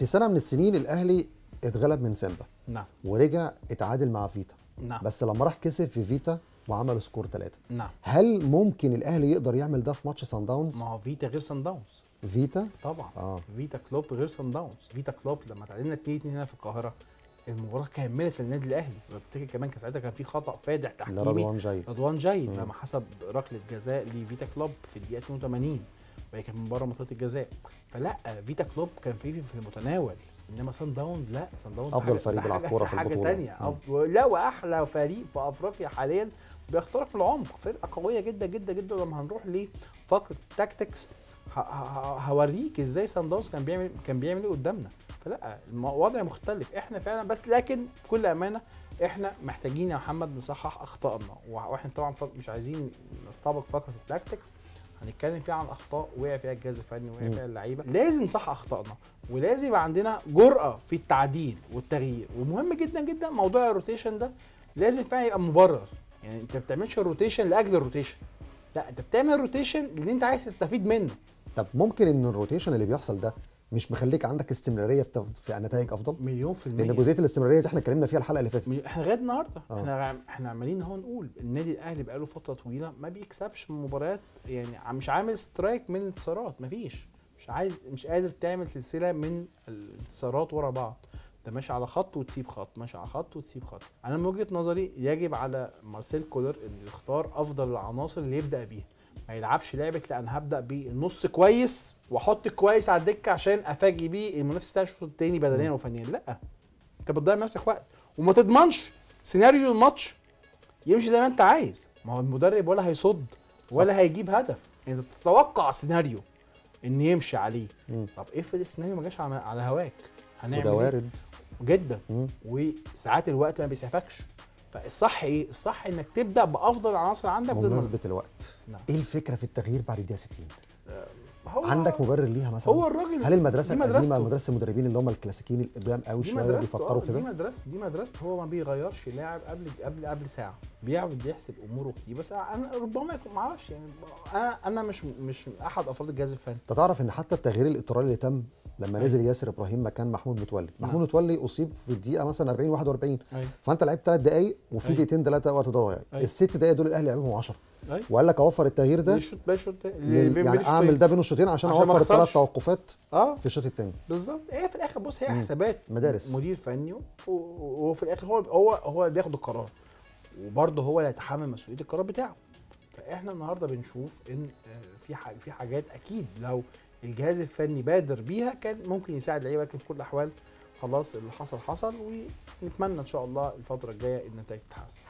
في سنة من السنين الأهلي اتغلب من سيمبا. نعم. ورجع اتعادل مع فيتا. نعم. بس لما راح كسب في فيتا وعمل score ثلاثة نعم. هل ممكن الأهلي يقدر يعمل ده في ماتش سان داونز؟ ما هو فيتا غير صنداونز. فيتا؟ طبعا. آه. فيتا كلوب غير صنداونز. فيتا كلوب لما تعادلنا 2 2 هنا في القاهرة المباراة كملت للنادي الأهلي. بفتكر كمان كان ساعتها كان في خطأ فادح تحكيمي. لرضوان جيد. رضوان جيد مم. لما حسب ركلة جزاء لفيتا كلوب في الدقيقة 82 وهي كانت من بره منطقة الجزاء. فلا فيتا كلوب كان في في المتناول. إنما سان داونز لا سان داونز حاجة- فريق بيلعب كورة في حاجة. ثانية مم. أف... لا وأحلى فريق في أفريقيا حاليا بيخترق العمق. فرقة قوية جدا جدا جدا. لما هنروح لفقرة ال tactics هوريك إزاي سان داونز كان بيعمل كان بيعمل إيه قدامنا. فلا الوضع مختلف. إحنا فعلا بس لكن بكل أمانة إحنا محتاجين يا محمد نصحح أخطائنا. وإحنا طبعا مش عايزين نستبق فقرة ال tactics هنتكلم فيها عن أخطاء وقع فيها الجهاز الفني وقع. فيها اللعيبة. لازم نصحح أخطائنا ولازم يبقى عندنا جرأة في التعديل والتغيير. ومهم جدا جدا موضوع ال rotation ده لازم فعلا يبقى مبرر. يعني أنت ما بتعملش ال rotation لأجل ال rotation لا أنت بتعمل rotation اللي أنت عايز تستفيد منه. طب ممكن إن ال rotation اللي بيحصل ده مش مخليك عندك استمرارية في في نتائج أفضل؟ مليون في المية. لأن جزئية الاستمرارية دي إحنا اتكلمنا فيها الحلقة اللي فاتت. مي- إحنا لغاية النهارده. آه. إحنا إحنا عمالين أهو نقول النادي الأهلي بقاله فترة طويلة ما بيكسبش مباريات يعني مش عامل سترايك من الانتصارات مفيش. مش عايز مش قادر تعمل سلسلة من الانتصارات ورا بعض. ده ماشي على خط وتسيب خط ماشي على خط وتسيب خط. أنا من وجهة نظري يجب على مارسيل كولر انه يختار أفضل العناصر اللي يبدأ بيها. ما يلعبش لعبة لا أنا هبدا بالنص كويس وأحط كويس على الدكة عشان أفاجئ بيه المنافس بتاعي الشوط التاني بدنيا وفنيا. لأ أنت بتضيع نفسك وقت. وما تضمنش سيناريو الماتش يمشي زي ما أنت عايز. ما هو المدرب ولا هيصد ولا هيجيب هدف. أنت بتتوقع سيناريو إن يمشي عليه. مم. طب افرض السيناريو ما جاش على على هواك. هنعمل وده إيه؟ وارد. جدا. مم. وساعات الوقت ما بيسعفكش. فالصح إيه الصح إنك تبدأ بأفضل العناصر عندك بمناسبه الوقت. نعم. إيه الفكرة في التغيير بعد الدقيقة 60 هو عندك مبرر ليها مثلا؟ هو الراجل هل المدرسة دي القديمة. مدرسة المدربين اللي هم الكلاسيكيين القدام قوي دي شوية بيفكروا آه، دي كده مدرسته دي مدرسته. هو ما بيغيرش لاعب قبل قبل قبل ساعة. بيقعد يحسب أموره كتير. بس أنا ربما يكون ما أعرفش يعني أنا أنا مش مش أحد أفراد الجهاز الفني. أنت تعرف إن حتى التغيير الإضطراري اللي تم لما أيوة. نزل ياسر إبراهيم مكان محمود متولي نعم. محمود متولي أصيب في الدقيقة مثلا 40 41 أيوه فأنت لعبت ثلاث دقائق وفي أيوة. دقيقتين ثلاثة وقت ضايع أيوة. الست دقائق دول الأهلي لعبهم 10 أيوه وقال لك أوفر التغيير ده الشوط بين- بين يعني. أعمل ده بين الشوطين عشان عشان أوفر الثلاث. توقفات آه في الشوط الثاني بالظبط هي في الآخر بص هي. حسابات مدارس. مدير فني وفي الآخر هو هو هو اللي بياخد القرار وبرضه هو اللي هيتحمل مسؤولية القرار بتاعه فاحنا النهارده بنشوف ان آه، في في حاجات أكيد لو الجهاز الفني بادر بيها كان ممكن يساعد اللعيبه لكن في كل الأحوال خلاص اللي حصل حصل ونتمنى إن شاء الله الفترة الجاية النتائج تتحسن.